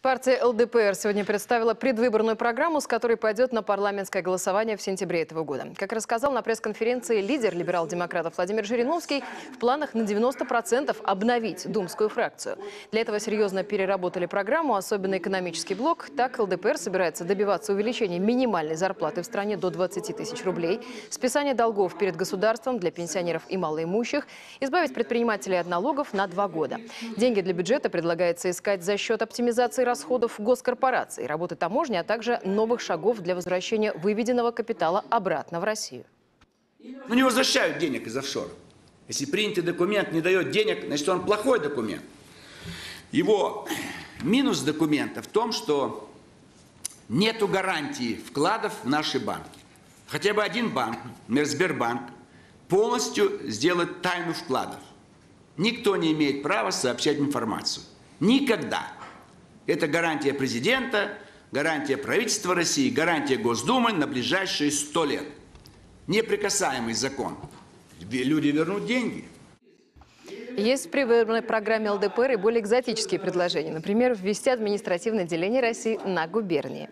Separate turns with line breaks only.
Партия ЛДПР сегодня представила предвыборную программу, с которой пойдет на парламентское голосование в сентябре этого года. Как рассказал на пресс-конференции лидер либерал-демократов Владимир Жириновский, в планах на 90% обновить думскую фракцию. Для этого серьезно переработали программу, особенно экономический блок. Так ЛДПР собирается добиваться увеличения минимальной зарплаты в стране до 20 тысяч рублей, списания долгов перед государством для пенсионеров и малоимущих, избавить предпринимателей от налогов на два года. Деньги для бюджета предлагается искать за счет оптимизации расходов госкорпораций, работы таможни, а также новых шагов для возвращения выведенного капитала обратно в Россию.
Ну не возвращают денег из офшора. Если принятый документ не дает денег, значит он плохой документ. Его минус документа в том, что нету гарантии вкладов в наши банки. Хотя бы один банк, например, Сбербанк, полностью сделает тайну вкладов. Никто не имеет права сообщать информацию. Никогда. Это гарантия президента, гарантия правительства России, гарантия Госдумы на ближайшие сто лет. Неприкасаемый закон. Люди вернут деньги.
Есть в предвыборной программе ЛДПР и более экзотические предложения. Например, ввести административное деление России на губернии.